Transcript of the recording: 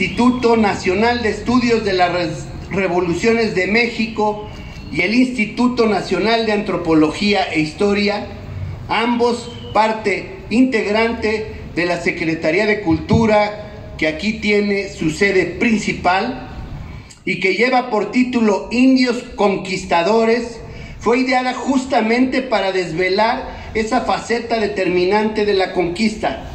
Instituto Nacional de Estudios de las Revoluciones de México y el Instituto Nacional de Antropología e Historia, ambos parte integrante de la Secretaría de Cultura que aquí tiene su sede principal y que lleva por título Indios Conquistadores, fue ideada justamente para desvelar esa faceta determinante de la conquista,